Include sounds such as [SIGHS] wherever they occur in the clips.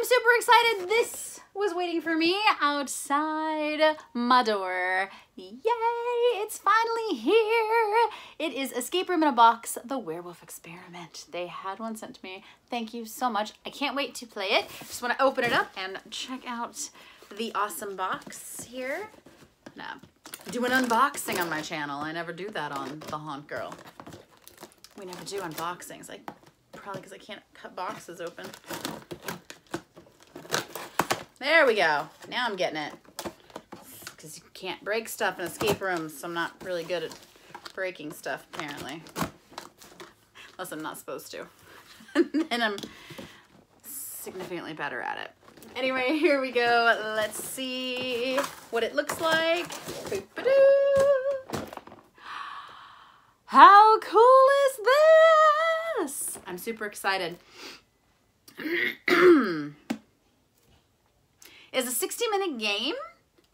I'm super excited. This was waiting for me outside my door. Yay, it's finally here. It is Escape Room in a Box, The Werewolf Experiment. They had one sent to me. Thank you so much. I can't wait to play it. Just want to open it up and check out the awesome box here. No, do an unboxing on my channel. I never do that on The Haunt Girl. We never do unboxings. Like, probably because I can't cut boxes open. There we go. Now I'm getting it. Because you can't break stuff in escape rooms, so I'm not really good at breaking stuff, apparently. Unless I'm not supposed to. [LAUGHS] and I'm significantly better at it. Anyway, here we go. Let's see what it looks like. How cool is this? I'm super excited. [CLEARS THROAT] It's a 60 minute game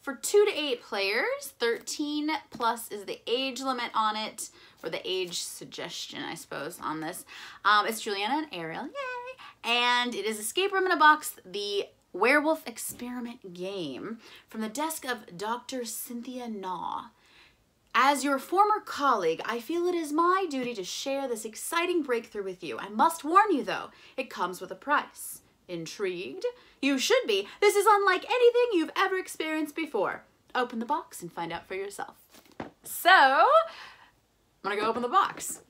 for two to eight players. 13 plus is the age limit on it, or the age suggestion, I suppose, on this. Um, it's Juliana and Ariel, yay! And it is Escape Room in a Box, the Werewolf Experiment game from the desk of Dr. Cynthia Naw. As your former colleague, I feel it is my duty to share this exciting breakthrough with you. I must warn you, though, it comes with a price. Intrigued? You should be. This is unlike anything you've ever experienced before. Open the box and find out for yourself. So, I'm gonna go open the box.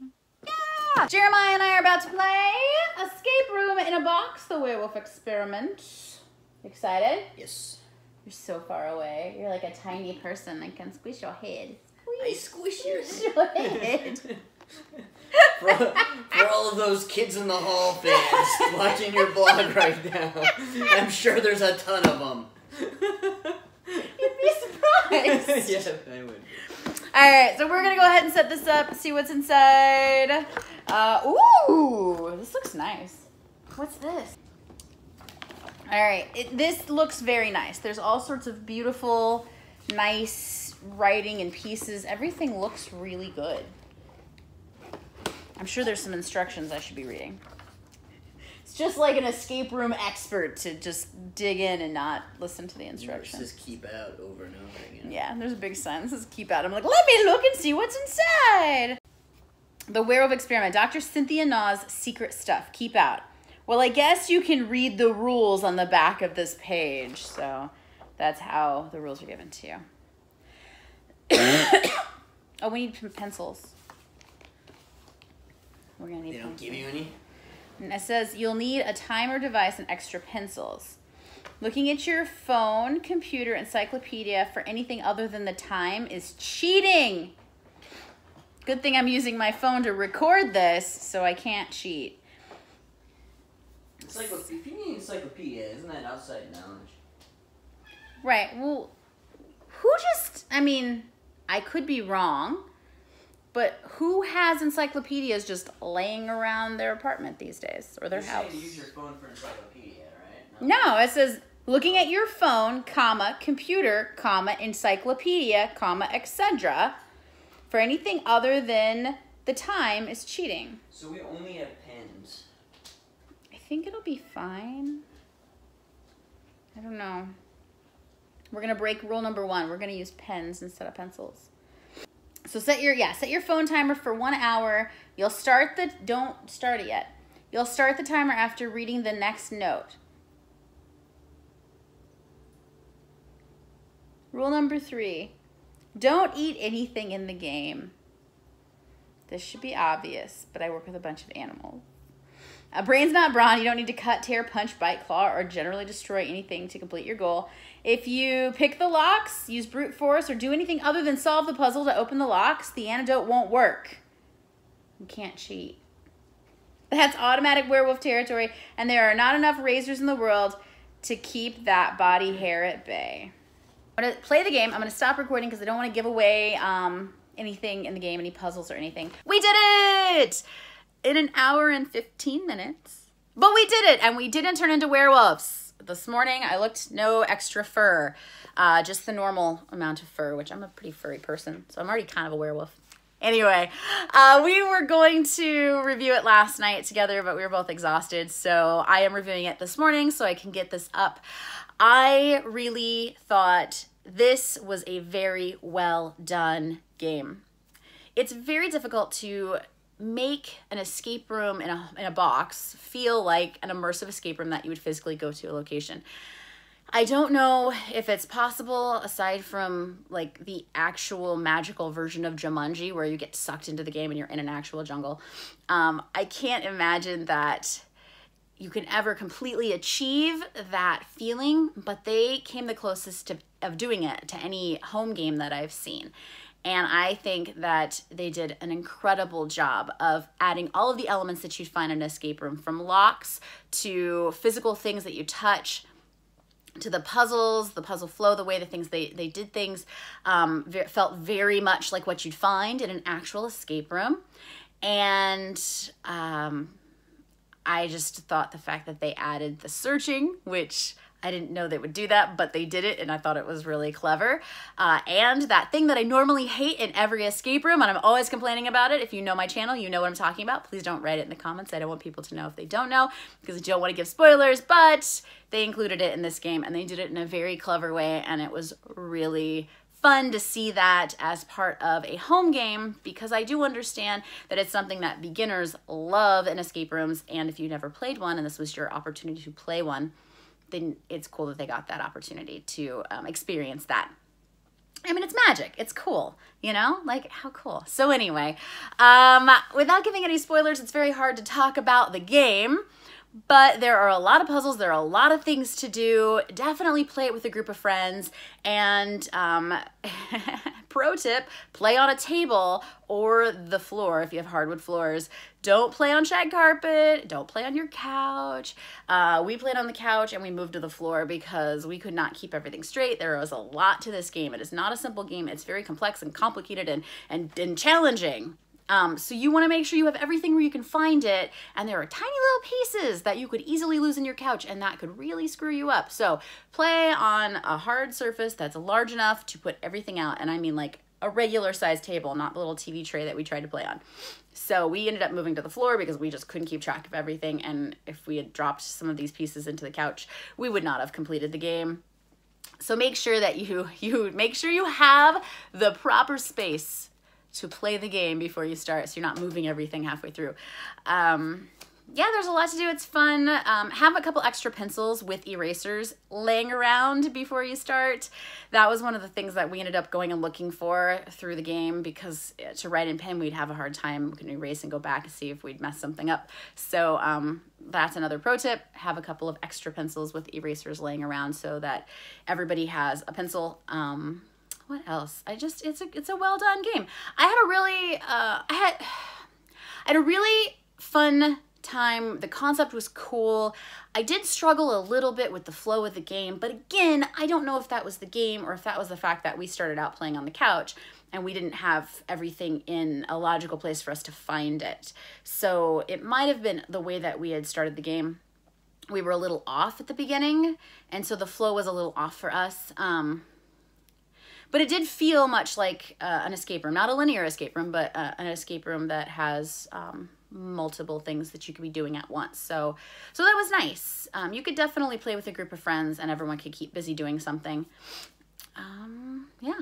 Yeah! Jeremiah and I are about to play Escape Room in a Box, the Werewolf Experiment. Excited? Yes. You're so far away. You're like a tiny person that can squish your head. I squish. Squish your head. [LAUGHS] for, for all of those kids in the hall fans watching your blog right now, I'm sure there's a ton of them. You'd be surprised. [LAUGHS] yeah, I would. All right, so we're gonna go ahead and set this up, see what's inside. Uh, ooh, this looks nice. What's this? All right, it, this looks very nice. There's all sorts of beautiful, nice writing and pieces. Everything looks really good. I'm sure there's some instructions I should be reading. It's just like an escape room expert to just dig in and not listen to the instructions. Just keep out over and over again. Yeah, there's a big sign. This is keep out. I'm like, let me look and see what's inside. The Werewolf Experiment. Dr. Cynthia Naw's Secret Stuff. Keep out. Well, I guess you can read the rules on the back of this page. So that's how the rules are given to you. [COUGHS] oh, we need some pencils. We're to need They don't pencils. give you any? And it says you'll need a timer device and extra pencils. Looking at your phone, computer, encyclopedia for anything other than the time is cheating. Good thing I'm using my phone to record this, so I can't cheat. Encyclopedia. If you need encyclopedia, isn't that outside knowledge? Right. Well, who just, I mean, I could be wrong, but who has encyclopedias just laying around their apartment these days or their You're house? to use your phone for encyclopedia, right? Not- No, it says looking at your phone, comma, computer, comma, encyclopedia, comma, etc. For anything other than the time is cheating. So we only have pens. I think it'll be fine. I don't know. We're gonna break rule number one. We're gonna use pens instead of pencils. So set your yeah, set your phone timer for one hour. You'll start the don't start it yet. You'll start the timer after reading the next note. Rule number three. Don't eat anything in the game. This should be obvious, but I work with a bunch of animals. A brain's not brawn. You don't need to cut, tear, punch, bite, claw, or generally destroy anything to complete your goal. If you pick the locks, use brute force, or do anything other than solve the puzzle to open the locks, the antidote won't work. You can't cheat. That's automatic werewolf territory, and there are not enough razors in the world to keep that body hair at bay. I'm gonna play the game. I'm gonna stop recording because I don't want to give away um, anything in the game, any puzzles or anything. We did it in an hour and 15 minutes, but we did it, and we didn't turn into werewolves. This morning I looked no extra fur, uh, just the normal amount of fur, which I'm a pretty furry person, so I'm already kind of a werewolf. Anyway, uh, we were going to review it last night together, but we were both exhausted. So I am reviewing it this morning so I can get this up. I really thought this was a very well done game. It's very difficult to make an escape room in a, in a box feel like an immersive escape room that you would physically go to a location. I don't know if it's possible aside from like the actual magical version of Jumanji where you get sucked into the game and you're in an actual jungle. Um, I can't imagine that you can ever completely achieve that feeling, but they came the closest to, of doing it to any home game that I've seen. And I think that they did an incredible job of adding all of the elements that you'd find in an escape room from locks to physical things that you touch to the puzzles, the puzzle flow, the way the things they, they did things um, felt very much like what you'd find in an actual escape room. And um, I just thought the fact that they added the searching, which I didn't know they would do that, but they did it, and I thought it was really clever. Uh, and that thing that I normally hate in every escape room, and I'm always complaining about it. If you know my channel, you know what I'm talking about. Please don't write it in the comments. I don't want people to know if they don't know, because I don't want to give spoilers, but they included it in this game, and they did it in a very clever way, and it was really fun to see that as part of a home game because I do understand that it's something that beginners love in escape rooms. And if you never played one and this was your opportunity to play one, then it's cool that they got that opportunity to um, experience that. I mean, it's magic. It's cool, you know? Like, how cool. So, anyway, um, without giving any spoilers, it's very hard to talk about the game. But there are a lot of puzzles, there are a lot of things to do. Definitely play it with a group of friends. And um, [LAUGHS] pro tip play on a table or the floor if you have hardwood floors. Don't play on shag carpet, don't play on your couch. Uh, we played on the couch and we moved to the floor because we could not keep everything straight. There was a lot to this game. It is not a simple game, it's very complex and complicated and, and, and challenging. Um, so you want to make sure you have everything where you can find it, and there are tiny little pieces that you could easily lose in your couch, and that could really screw you up. So play on a hard surface that's large enough to put everything out, and I mean like a regular size table, not the little TV tray that we tried to play on. So we ended up moving to the floor because we just couldn't keep track of everything, and if we had dropped some of these pieces into the couch, we would not have completed the game. So make sure that you [LAUGHS] you make sure you have the proper space to play the game before you start so you're not moving everything halfway through. Um, yeah, there's a lot to do. It's fun. Um, have a couple extra pencils with erasers laying around before you start. That was one of the things that we ended up going and looking for through the game because uh, to write in pen, we'd have a hard time. We can erase and go back and see if we'd mess something up. So um, that's another pro tip. Have a couple of extra pencils with erasers laying around so that everybody has a pencil. Um, what else? I just it's a it's a well done game. I had a really uh, I had [SIGHS] I had a really fun time. The concept was cool. I did struggle a little bit with the flow of the game, but again, I don't know if that was the game or if that was the fact that we started out playing on the couch and we didn't have everything in a logical place for us to find it. So it might have been the way that we had started the game. We were a little off at the beginning, and so the flow was a little off for us. Um, but it did feel much like uh, an escape room, not a linear escape room, but uh, an escape room that has um, multiple things that you could be doing at once. So, so that was nice. Um, you could definitely play with a group of friends, and everyone could keep busy doing something. Um, yeah.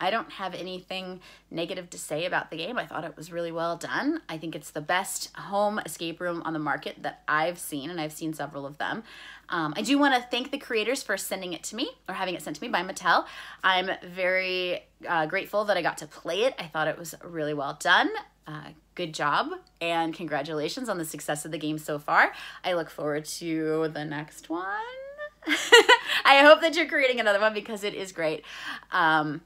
I don't have anything negative to say about the game. I thought it was really well done. I think it's the best home escape room on the market that I've seen, and I've seen several of them. Um, I do want to thank the creators for sending it to me or having it sent to me by Mattel. I'm very uh, grateful that I got to play it. I thought it was really well done. Uh, good job and congratulations on the success of the game so far. I look forward to the next one. [LAUGHS] I hope that you're creating another one because it is great. Um,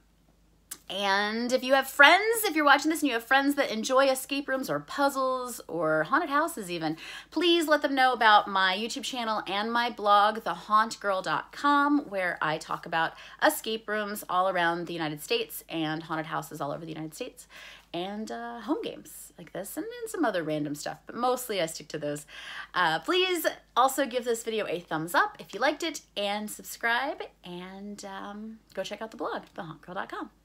and if you have friends, if you're watching this and you have friends that enjoy escape rooms or puzzles or haunted houses even, please let them know about my YouTube channel and my blog, thehauntgirl.com, where I talk about escape rooms all around the United States and haunted houses all over the United States and uh, home games like this and, some other random stuff, but mostly I stick to those. Uh, please also give this video a thumbs up if you liked it and subscribe and um, go check out the blog, thehauntgirl.com.